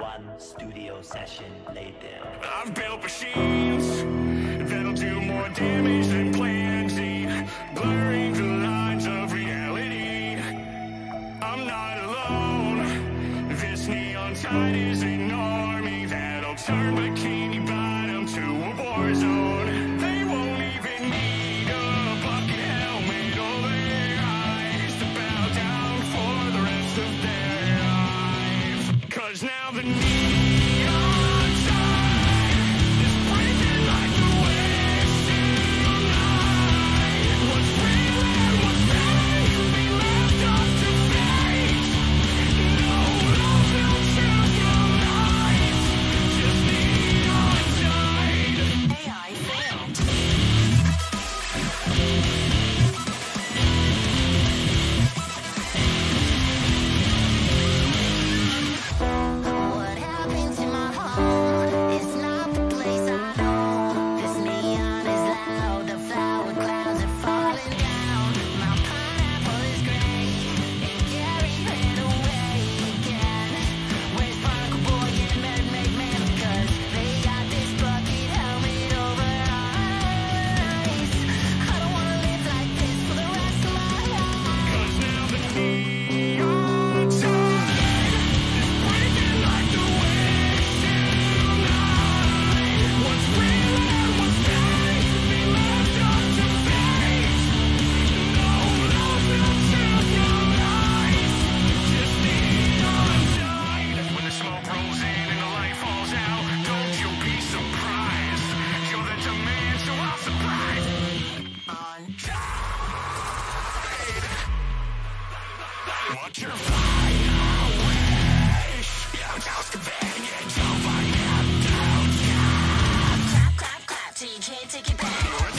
One studio session later. I've built machines that'll do more damage than plenty, blurring the lines of reality. I'm not alone. This neon tide is an army that'll turn Bikini Clap, clap, clap, till you can't take it back.